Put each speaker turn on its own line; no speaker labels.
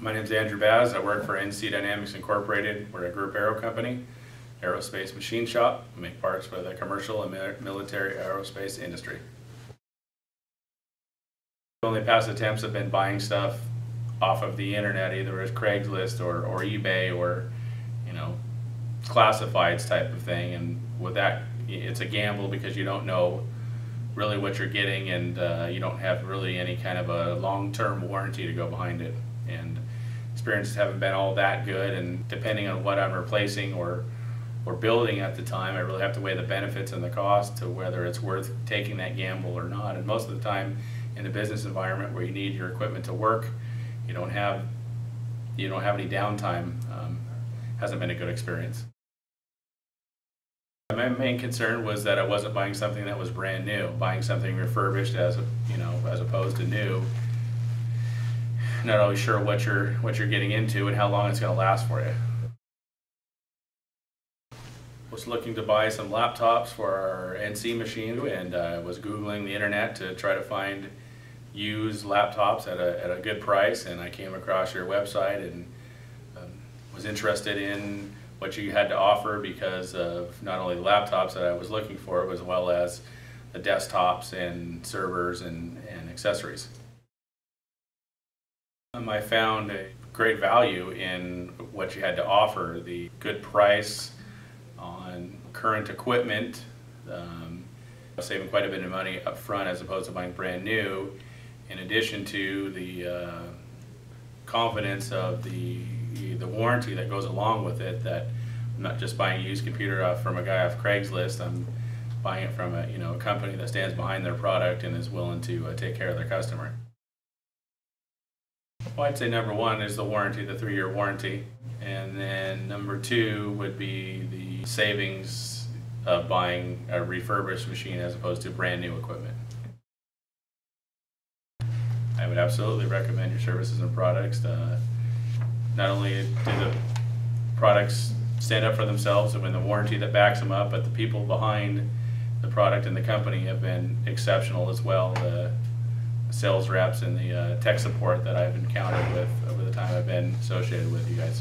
My name is Andrew Bazz. I work for NC Dynamics Incorporated. We're a group aero company, aerospace machine shop. We make parts for the commercial and military aerospace industry. Only past attempts have been buying stuff off of the internet, either as Craigslist or, or eBay or, you know, classifieds type of thing. And with that, it's a gamble because you don't know really what you're getting and uh, you don't have really any kind of a long-term warranty to go behind it. And experiences haven't been all that good and depending on what I'm replacing or or building at the time, I really have to weigh the benefits and the cost to whether it's worth taking that gamble or not. And most of the time in a business environment where you need your equipment to work, you don't have you don't have any downtime. Um, hasn't been a good experience. My main concern was that I wasn't buying something that was brand new, buying something refurbished as a, you know, as opposed to new. Not always sure what you're what you're getting into and how long it's going to last for you. Was looking to buy some laptops for our NC machine and uh, was googling the internet to try to find used laptops at a, at a good price and I came across your website and um, was interested in what you had to offer because of not only the laptops that I was looking for, as well as the desktops and servers and, and accessories. Um, I found a great value in what you had to offer, the good price on current equipment, um, saving quite a bit of money up front as opposed to buying brand new, in addition to the uh, confidence of the the warranty that goes along with it. That I'm not just buying a used computer off from a guy off Craigslist. I'm buying it from a you know a company that stands behind their product and is willing to uh, take care of their customer. Well, I'd say number one is the warranty, the three-year warranty, and then number two would be the savings of buying a refurbished machine as opposed to brand new equipment. I would absolutely recommend your services and products. Uh, not only do the products stand up for themselves and when the warranty that backs them up, but the people behind the product and the company have been exceptional as well. The sales reps and the uh, tech support that I've encountered with over the time I've been associated with you guys.